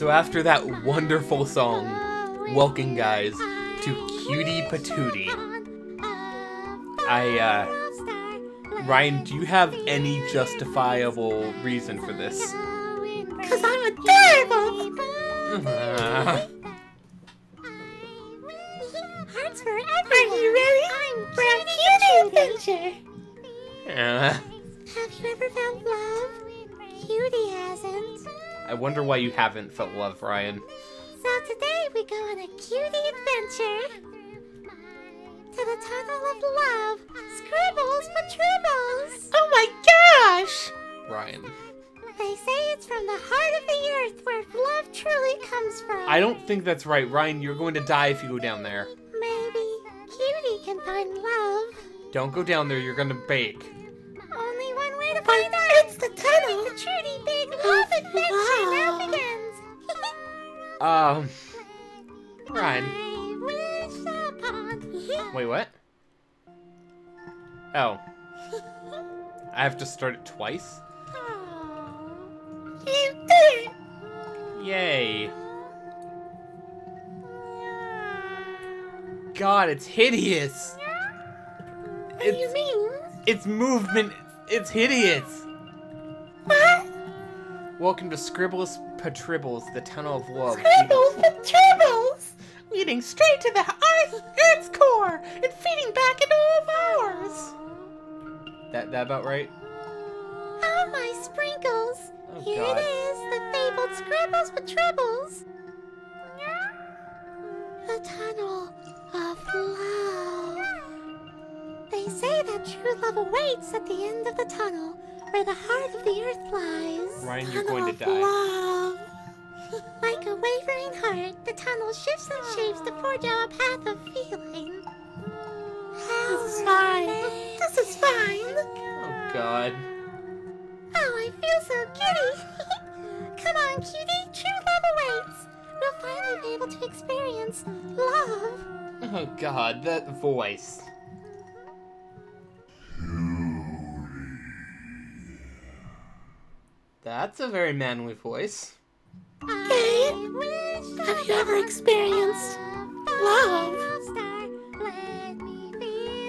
So after that wonderful song, welcome guys to Cutie Patootie. I, uh, Ryan, do you have any justifiable reason for this? Cause I'm adorable! Hearts for everyone! Are you ready? For a cutie adventure! Uh, wonder why you haven't felt love, Ryan. So today we go on a cutie adventure. To the tunnel of love. Scribbles for tribbles. Oh my gosh! Ryan. They say it's from the heart of the earth where love truly comes from. I don't think that's right. Ryan, you're going to die if you go down there. Maybe Cutie can find love. Don't go down there, you're gonna bake. Only one way to find out. It's the tunnel. The truly big love adventure now begins. Um, Ryan. I wish upon. Wait, what? Oh. I have to start it twice? Oh, you did it. Yay. God, it's hideous. What do you mean? it's movement. It's hideous. Welcome to Scribbles Patribbles, the Tunnel of Love. Tribbles for tribbles. Leading straight to the earth, Earth's core and feeding back into all of ours. That that about right? Oh, my sprinkles. Oh, Here God. it is, the fabled Scribbles for tribbles. The tunnel of love. They say that true love awaits at the end of the tunnel, where the heart of the earth lies. Ryan, you're going to die. Love. Like a wavering heart, the tunnel shifts and shapes to forge out a path of feeling. This is fine. This is fine. Oh God. Oh, I feel so giddy. Come on, cutie. True love awaits. We'll finally be able to experience love. Oh God, that voice. That's a very manly voice. Okay. Have you ever experienced love?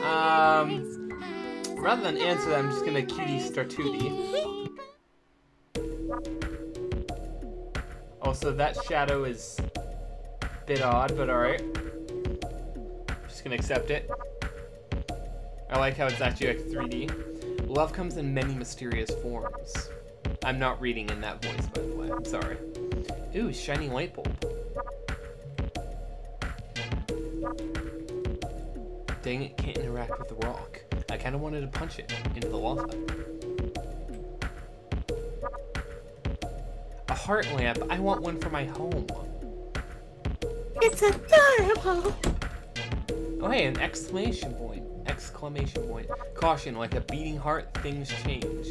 Um, rather than answer that, I'm just gonna cutie startootie. Also, that shadow is a bit odd, but alright. Just gonna accept it. I like how it's actually like 3D. Love comes in many mysterious forms. I'm not reading in that voice, by the way. I'm sorry. Ooh, shiny light bulb. Dang it, can't interact with the rock. I kind of wanted to punch it into the lava. A heart lamp. I want one for my home. It's adorable. Oh, hey, an exclamation point. Exclamation point. Caution, like a beating heart, things change.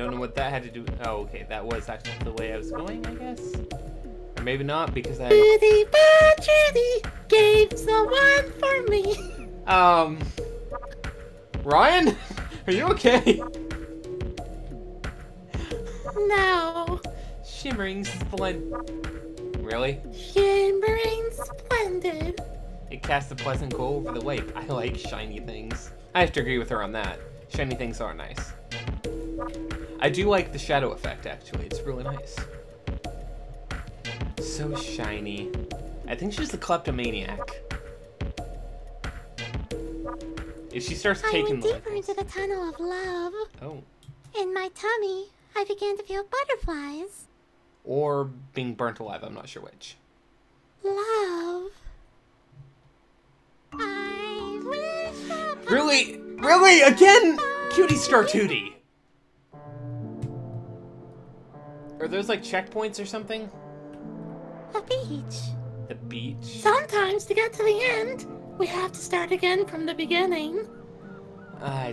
Don't know what that had to do. Oh, okay, that was actually the way I was going, I guess. Or maybe not, because I. Judy, but Judy gave someone for me. Um. Ryan? Are you okay? No, Shimmering splend. Really? shimmering splendid. It casts a pleasant glow over the lake. I like shiny things. I have to agree with her on that. Shiny things are nice. I do like the shadow effect, actually. It's really nice. So shiny. I think she's a kleptomaniac. If she starts I taking went the deeper into the tunnel of love. Oh. In my tummy, I began to feel butterflies. Or being burnt alive, I'm not sure which. Love. I wish Really? Really? Again? Cutie Star Tootie! Are those like checkpoints or something? a beach. The beach? Sometimes to get to the end, we have to start again from the beginning. Uh,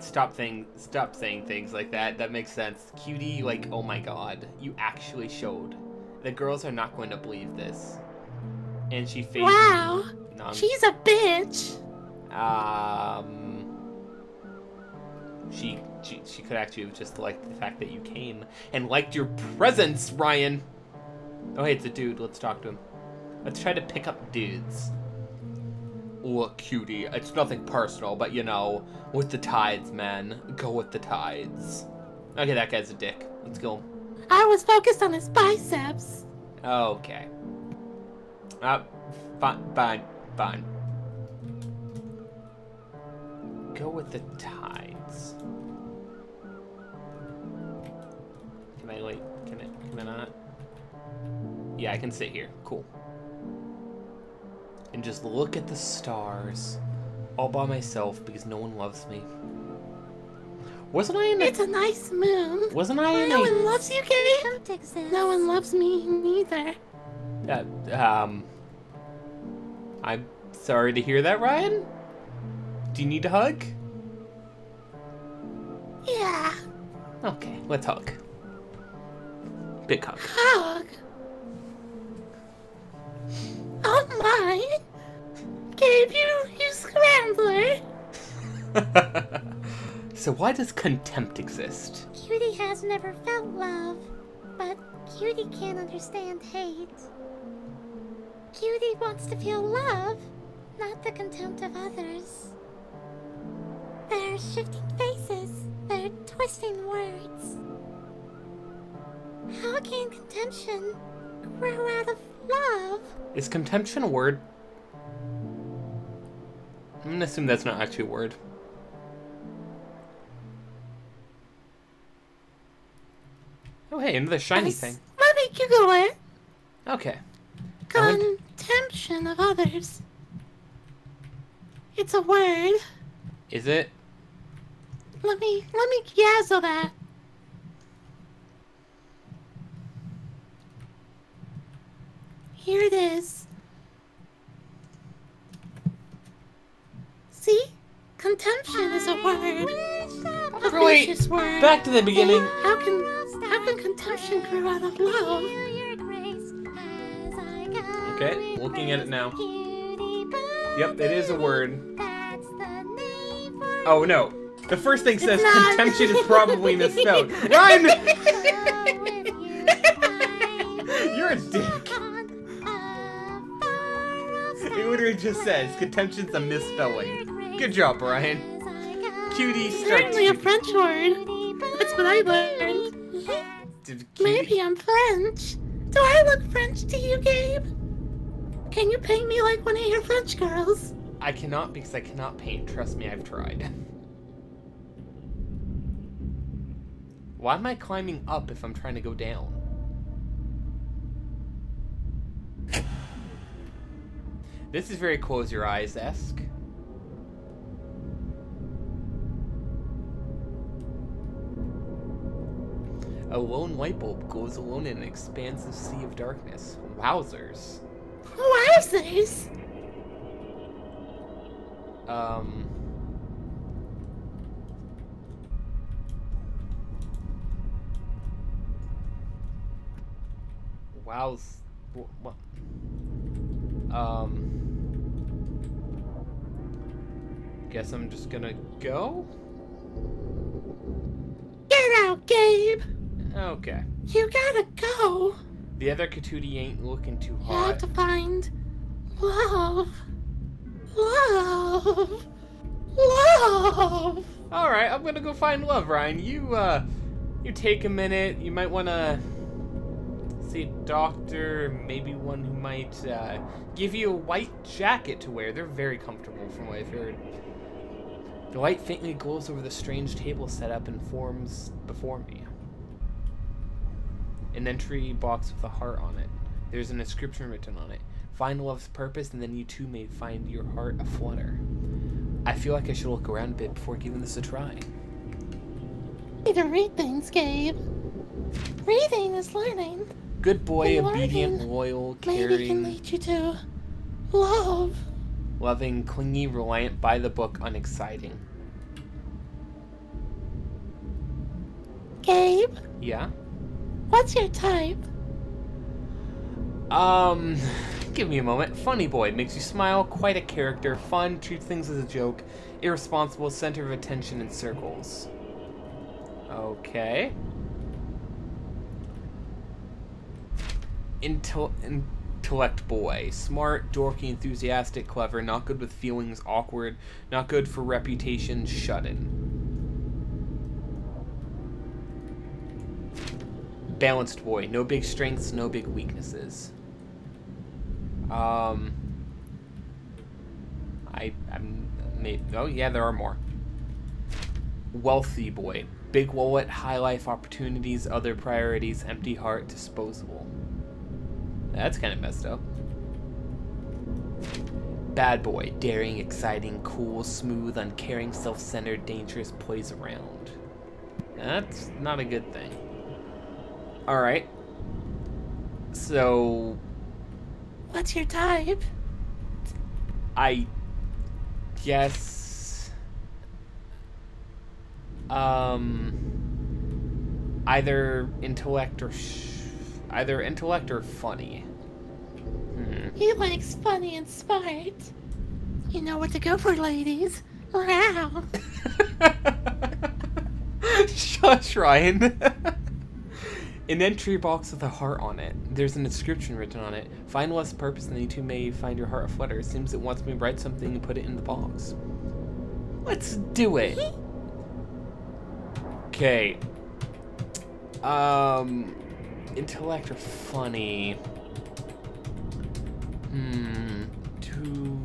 stop thing, stop saying things like that. That makes sense. Cutie, like, oh my god, you actually showed. The girls are not going to believe this. And she faced Wow, non- she's a bitch. um She, she she could actually have just liked the fact that you came and liked your presence, Ryan. Oh hey, it's a dude. Let's talk to him. Let's try to pick up dudes. Look, cutie, it's nothing personal, but you know, with the tides, man. Go with the tides. Okay, that guy's a dick. Let's go. I was focused on his biceps. Okay. Uh, fine, fine, fine. Go with the tides. I, like, can I, can I not? Yeah, I can sit here. Cool. And just look at the stars all by myself because no one loves me. Wasn't I in a, It's a nice moon. wasn't I in No a, one loves you, Gabe. No one loves me neither. Uh, um, I'm sorry to hear that, Ryan. Do you need a hug? Yeah. Okay, let's hug. Big hug. Hug. Oh my. Gabe, you, you scrambler. so why does contempt exist? Cutie has never felt love, but Cutie can't understand hate. Cutie wants to feel love, not the contempt of others. They're shifting faces, they're twisting words. How can contemption grow out of love? Is contemption a word? I'm gonna assume that's not actually a word. Oh hey, another shiny Yes. thing. Let me Google it. Okay. I Contemption of others. It's a word. Is it? Let me let me yazzle that. Here it is. See? Contemption is a word. A Wait, word. Back to the beginning. How can how can contemption grow out of love? Okay, looking at it now. Yep, it is a word. Oh no. The first thing says contention is probably misspelled. Ryan! Just says contention's a misspelling. Good job, Brian. Cutie starts. Certainly a French word. That's what I learned. Maybe I'm French. Do I look French to you, Gabe? Can you paint me like one of your French girls? I cannot because I cannot paint. Trust me, I've tried. Why am I climbing up if I'm trying to go down? This is very close your eyes esque. A lone light bulb glows alone in an expansive sea of darkness. Wowzers. Wowzers! Um. Wow's. What? Um. Guess I'm just gonna go? Get out, Gabe! Okay. You gotta go. The other Katootie ain't looking too hot. You have to find love. Love. Love. Alright, I'm gonna go find love, Ryan. You, uh. You take a minute. You might wanna. See a doctor, maybe one who might uh, give you a white jacket to wear. They're very comfortable, from what I've heard. The light faintly glows over the strange table set up and forms before me. An entry box with a heart on it. There's an inscription written on it. Find love's purpose, and then you too may find your heart aflutter. I feel like I should look around a bit before giving this a try. Need to read things, Gabe. Reading is learning. Good boy, And obedient, loyal, Maybe can lead you to love. Loving, clingy, reliant, by the book, unexciting. Gabe, Yeah? what's your type? Um, give me a moment. Funny boy, makes you smile, quite a character, fun, treats things as a joke, irresponsible, center of attention in circles. Okay. Intel intellect boy. Smart, dorky, enthusiastic, clever, not good with feelings, awkward, not good for reputation, shut in. Balanced boy. No big strengths, no big weaknesses. Um... I, I'm... Maybe, oh, yeah, there are more. Wealthy boy. Big wallet, high life opportunities, other priorities, empty heart, disposable. That's kind of messed up. Bad boy. Daring, exciting, cool, smooth, uncaring, self-centered, dangerous, plays around. That's not a good thing. Alright. So... What's your type? I guess um either intellect or either intellect or funny. Hmm. He likes funny and smart. You know what to go for, ladies. Wow. Shush, Ryan. An entry box with a heart on it. There's an inscription written on it. Find less purpose than you two may find your heart aflutter. It seems it wants me to write something and put it in the box. Let's do it. Okay. Um, intellect or funny? Hmm. Two.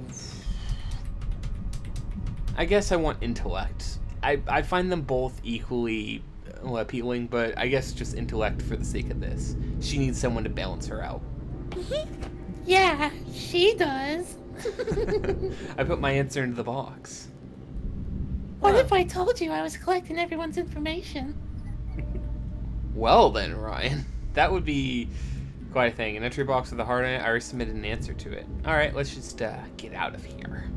I guess I want intellect. I I find them both equally appealing, but I guess just intellect for the sake of this. She needs someone to balance her out. yeah, she does. I put my answer into the box. What if I told you I was collecting everyone's information? well then, Ryan. That would be quite a thing. An entry box with a heart in it, I already submitted an answer to it. Alright, let's just uh, get out of here.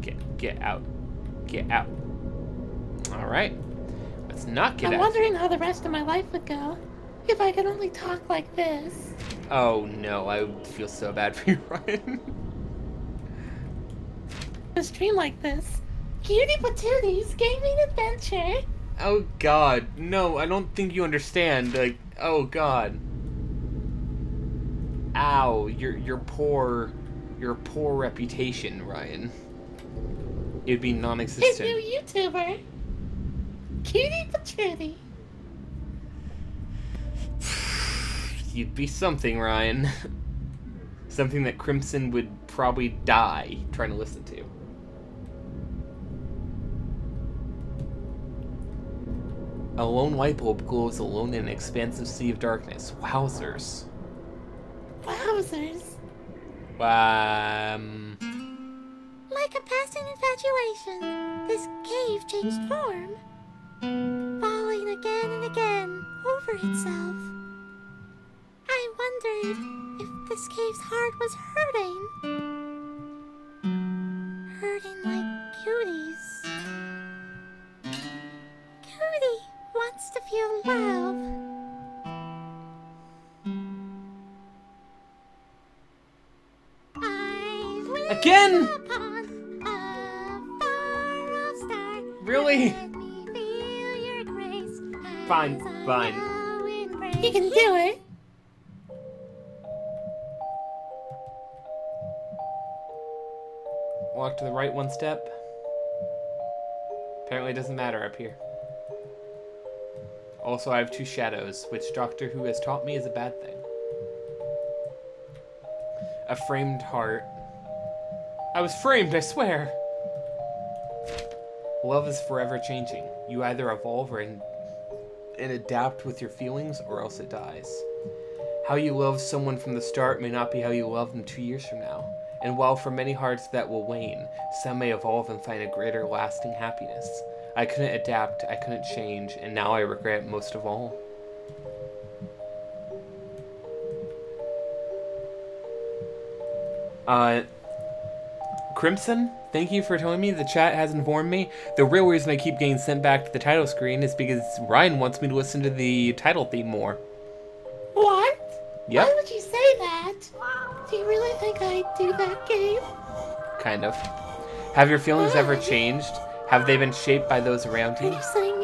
Get, get out. Get out. Alright. Let's not get out. I'm out. wondering how the rest of my life would go if I could only talk like this. Oh no, I would feel so bad for you, Ryan. A stream like this. Cutie Patooties Gaming Adventure. Oh god, no, I don't think you understand. Like, oh god. Ow, your your poor your poor reputation, Ryan. It'd be non-existent. Hey, new YouTuber. Cutie patootie. You'd be something, Ryan. something that Crimson would probably die trying to listen to. A lone light bulb glows alone in an expansive sea of darkness. Wowzers. Wowzers. Um... Like a passing infatuation, this cave changed form falling again and again over itself. I wondered if this cave's heart was hurting. Hurting Again? Really? Fine, fine. You can do it. Walk to the right one step. Apparently it doesn't matter up here. Also, I have two shadows, which Doctor Who has taught me is a bad thing. A framed heart. I was framed, I swear! Love is forever changing. You either evolve or and adapt with your feelings, or else it dies. How you love someone from the start may not be how you love them two years from now. And while for many hearts that will wane, some may evolve and find a greater lasting happiness. I couldn't adapt, I couldn't change, and now I regret most of all. Uh, Crimson, thank you for telling me. The chat has informed me. The real reason I keep getting sent back to the title screen is because Ryan wants me to listen to the title theme more. What? Yep. Why would you say that? Do you really think I do that game? Kind of. Have your feelings ever changed? Have they been shaped by those around you? Are you saying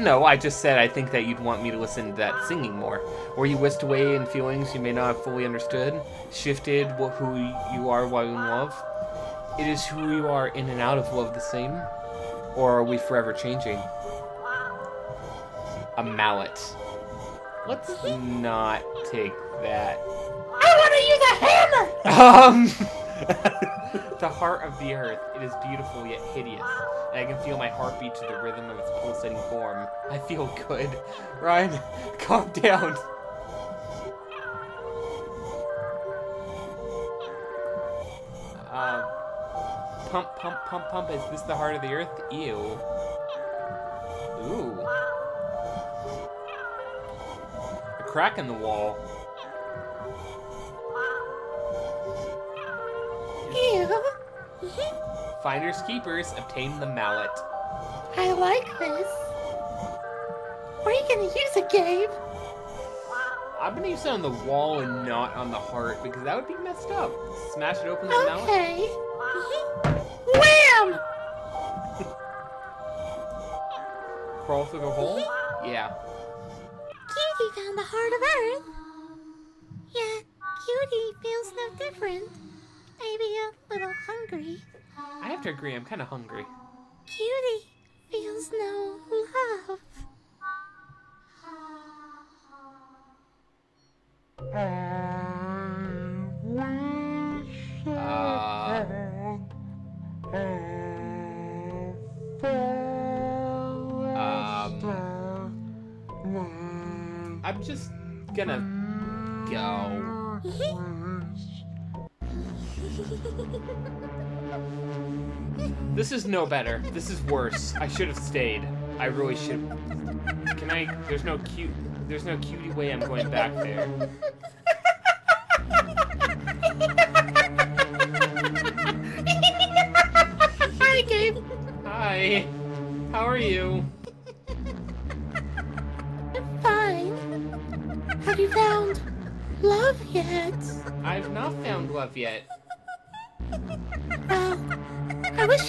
No, I just said I think that you'd want me to listen to that singing more. Or you whisked away in feelings you may not have fully understood, shifted who you are while in love. It is who you are in and out of love the same? Or are we forever changing? A mallet. Let's not take that. I want to use a hammer! Um, the heart of the earth. It is beautiful yet hideous, and I can feel my heartbeat to the rhythm of its pulsating form. I feel good. Ryan, calm down. Um, pump, pump, pump, pump. Is this the heart of the earth? Ew. Ooh. A crack in the wall. Finders keepers obtain the mallet. I like this. Where are you gonna use it, Gabe? I'm gonna use it on the wall and not on the heart because that would be messed up. Smash it open with the mallet. Okay. Wham! Crawl through the hole. Yeah. Cutie found the heart of Earth. Yet, Cutie feels no different. Maybe a little hungry. I have to agree. I'm kind of hungry. Cutie feels no love. Uh, um, I'm just gonna go. This is no better. This is worse. I should have stayed. I really should. Can I? There's no cute. There's no cutie way I'm going back there. Hi, Gabe. Hi. How are you? I'm fine. Have you found love yet? I've not found love yet.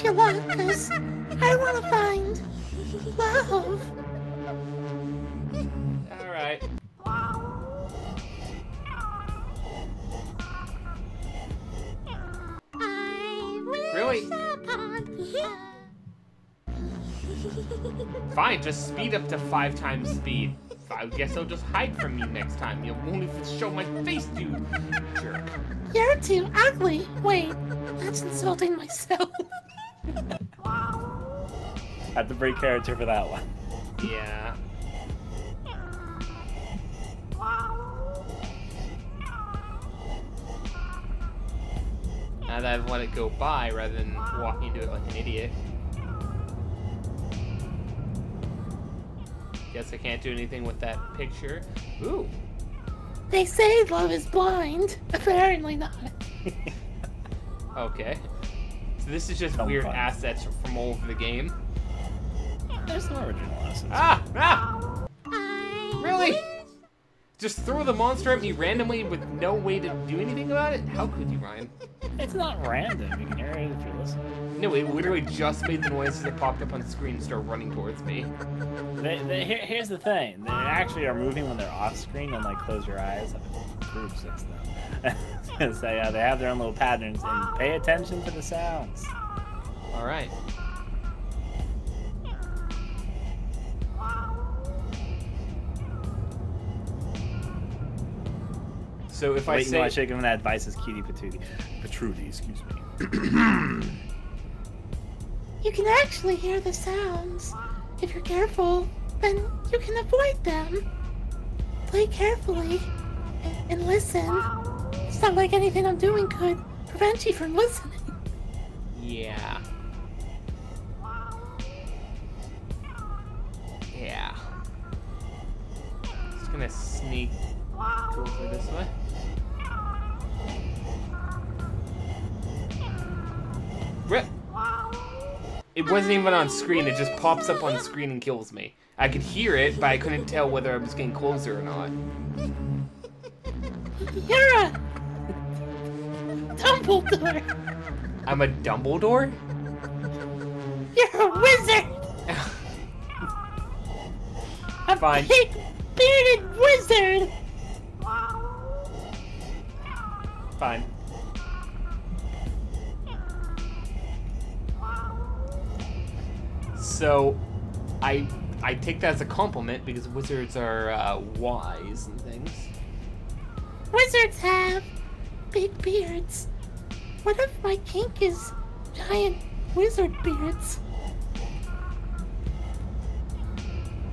You luck, cause I want to find love. All right. Really? upon Fine, just speed up to five times speed. I guess I'll just hide from you next time. You won't even show my face to you, jerk. You're too ugly. Wait, that's insulting myself. Had to break character for that one. Yeah. Now that I've let it go by rather than walking into it like an idiot. Guess I can't do anything with that picture. Ooh. They say love is blind. Apparently not. Okay. So this is just Some weird fun. assets from all over the game. There's some original assets. Ah! Ah! I Really? Just throw the monster at me randomly with no way to do anything about it? How could you, Ryan? It's not random. You can hear it if you're listening. No, it literally just made the noise that popped up on screen and started running towards me. They, they, here, here's the thing. They actually are moving when they're off screen and like close your eyes. I've improved since then. So yeah, uh, they have their own little patterns and pay attention to the sounds. Alright. So if I Wait, no, I say should have given that advice as Cutie Patootie. Patootie, excuse me. You can actually hear the sounds. If you're careful, then you can avoid them. Play carefully and, and listen. It's not like anything I'm doing could prevent you from listening. Yeah. Yeah. Just gonna sneak over this way. Rip. It wasn't even on screen, it just pops up on screen and kills me. I could hear it, but I couldn't tell whether I was getting closer or not. You're a Dumbledore. I'm a Dumbledore? You're a wizard. Fine. big bearded wizard. Fine. So, I I take that as a compliment because wizards are uh, wise and things. Wizards have big beards. What if my kink is giant wizard beards?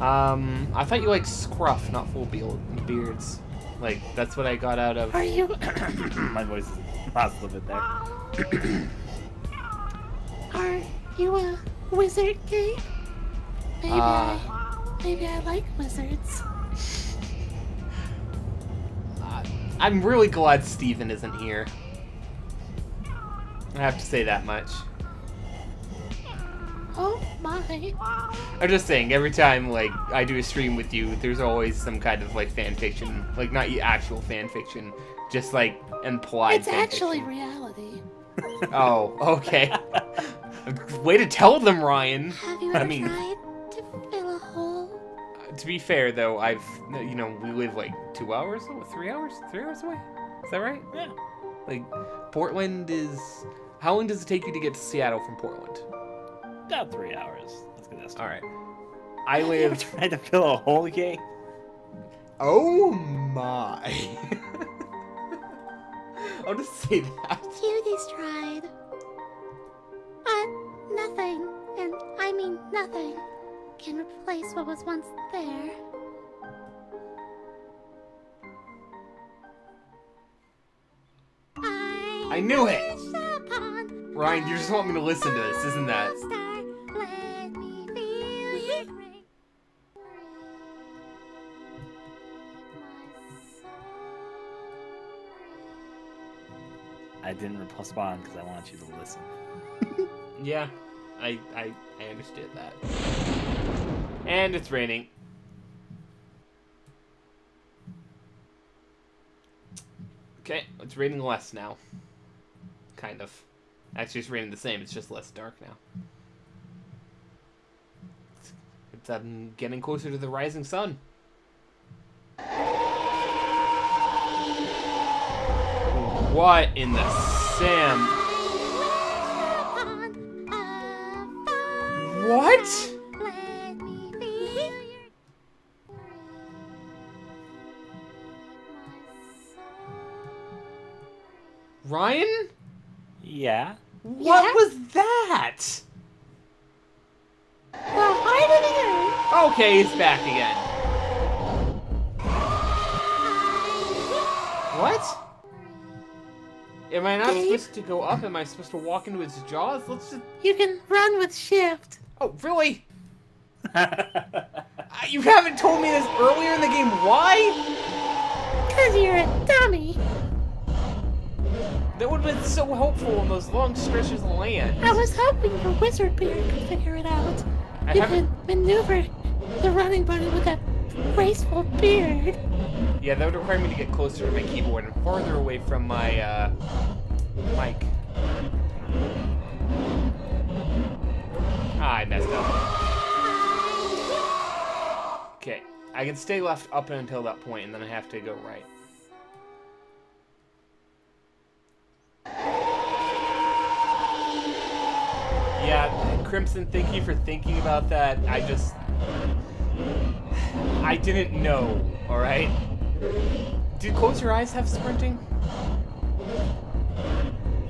Um, I thought you like scruff, not full be- beards. Like that's what I got out of. Are you My voice is lost a little bit there. are you a wizard Gabe? Maybe Uh. I maybe I like wizards. I'm really glad Steven isn't here. I have to say that much. Oh my. I'm just saying, every time like I do a stream with you, there's always some kind of like fan fiction, like not actual fan fiction, just like implied. It's actually fiction. reality. Oh, okay. Way to tell them, Ryan. Have you I ever mean- tried To be fair, though, I've you know we live like two hours, oh, three hours, three hours away. Is that right? Yeah. Like Portland is. How long does it take you to get to Seattle from Portland? About three hours. Let's get this. All right. I Have you ever live. tried to fill a whole game? Oh my. I'll just say that. Cuties tried. But nothing, and I mean nothing, can replace what was once there. I, I knew it. wish upon Ryan, you just want me to listen to this, isn't that? a star, let me feel your ring. My soul I didn't respond because I want you to listen. Yeah, I I I understood that. And it's raining. Okay, it's raining less now. Kind of. Actually, it's raining the same. It's just less dark now. It's, it's um, getting closer to the rising sun. What in the Sam? He's back again. What? Am I not Gabe? supposed to go up? Am I supposed to walk into its jaws? Let's just. You can run with shift. Oh, really? Uh, You haven't told me this earlier in the game. Why? Cause you're a dummy. That would have been so helpful in those long stretches of land. I was hoping your wizard beard could figure it out. I you could maneuver the running button with that graceful beard. Yeah, that would require me to get closer to my keyboard and farther away from my uh, mic. Ah, I messed up. Okay, I can stay left up until that point, and then I have to go right. Yeah, Crimson, thank you for thinking about that. I just. I didn't know, alright? Did Close Your Eyes have sprinting?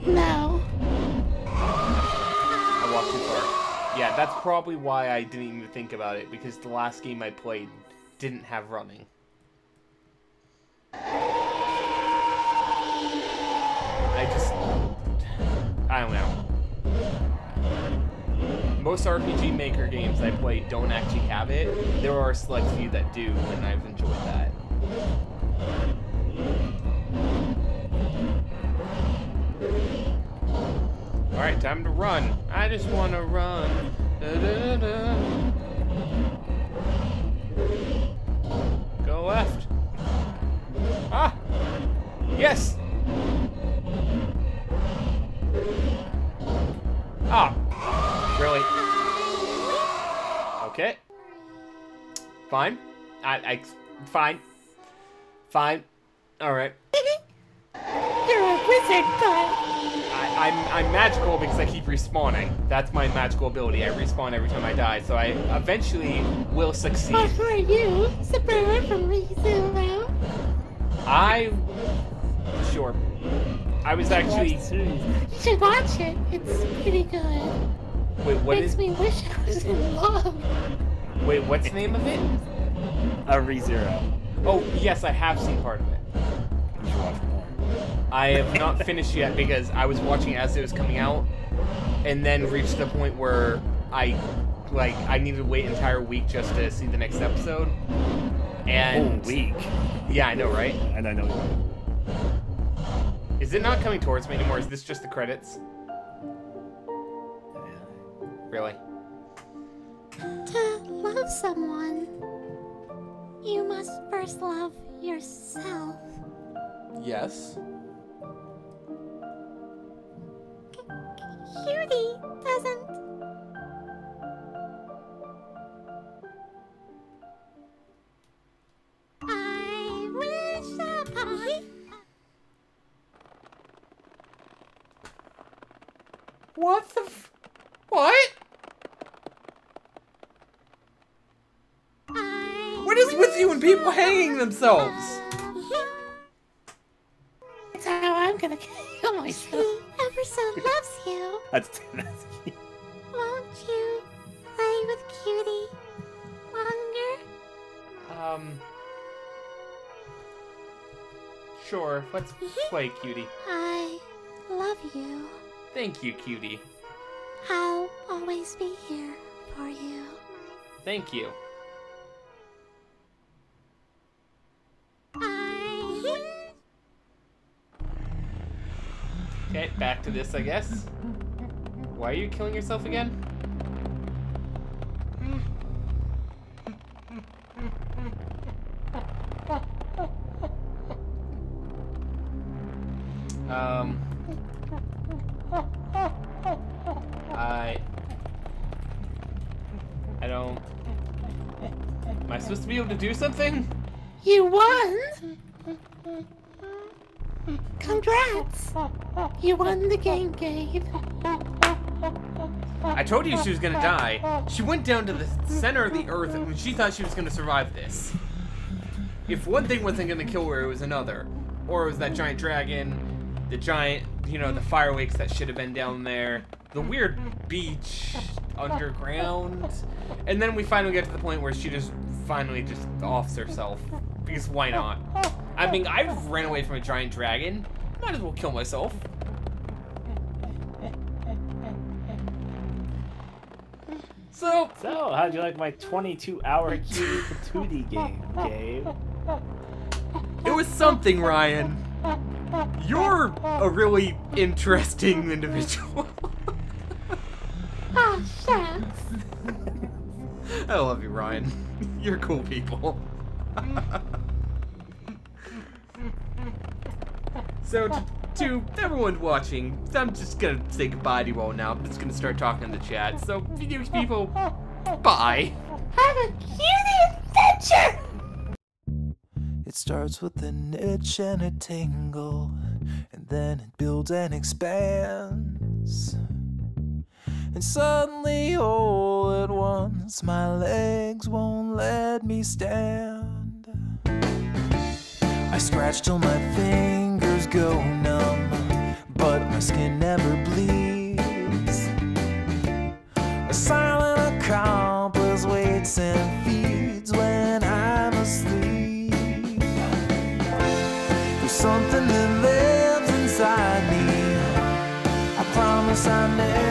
No. I walked too far. Yeah, that's probably why I didn't even think about it, because the last game I played didn't have running. I just. I don't know. Most RPG Maker games I play don't actually have it. There are a select few that do, and I've enjoyed that. Alright, time to run. I just want to run. Da-da-da-da. Go left. Ah! Yes! Ah! Really? Okay. Fine. I, I, fine, fine, all right. You're a wizard, but I, I'm I'm magical because I keep respawning. That's my magical ability. I respawn every time I die, so I eventually will succeed. what are you, Subaru from ReZero? I, sure. I was actually. You should watch it. It's pretty good. Wait, what Makes is? me wish I was in love. Wait, what's the name of it? A ReZero. Oh, yes, I have seen part of it. You should watch more. I have not finished yet because I was watching it as it was coming out, and then reached the point where I, like, I needed to wait an entire week just to see the next episode. And Whole week. yeah, I know, right? And I know. Is it not coming towards me anymore? Is this just the credits? Really? To love someone, you must first love yourself. Yes. Cutie doesn't. I wish upon. What the? F- what? Themselves? That's how I'm gonna kill myself. He ever so loves you. That's Tennessee. Won't you play with Cutie longer? Um. Sure. Let's play, cutie. I love you. Thank you, cutie. I'll always be here for you. Thank you. Okay, back to this, I guess. Why are you killing yourself again? Um. I. I don't. Am I supposed to be able to do something? You won! Congrats! You won the game, Gabe. I told you she was gonna die. She went down to the center of the earth and she thought she was gonna survive this. If one thing wasn't gonna kill her, it was another. Or it was that giant dragon, the giant, you know, the fireworks that should have been down there, the weird beach underground. And then we finally get to the point where she just finally just offs herself. Because why not? I mean, I've ran away from a giant dragon. Might as well kill myself. So, So, how'd you like my 22-hour cutie patootie game, Gabe? It was something, Ryan. You're a really interesting individual. Ah, oh, shucks. I love you, Ryan. You're cool people. so, to, to everyone watching, I'm just gonna say goodbye to you all now. I'm just gonna start talking in the chat. So, video people, bye. Have a cutie adventure! It starts with an itch and a tingle, and then it builds and expands. And suddenly, all at once, my legs won't let me stand. I scratch till my fingers go numb, but my skin never bleeds. A silent accomplice waits and feeds when I'm asleep. There's something that lives inside me. I promise I never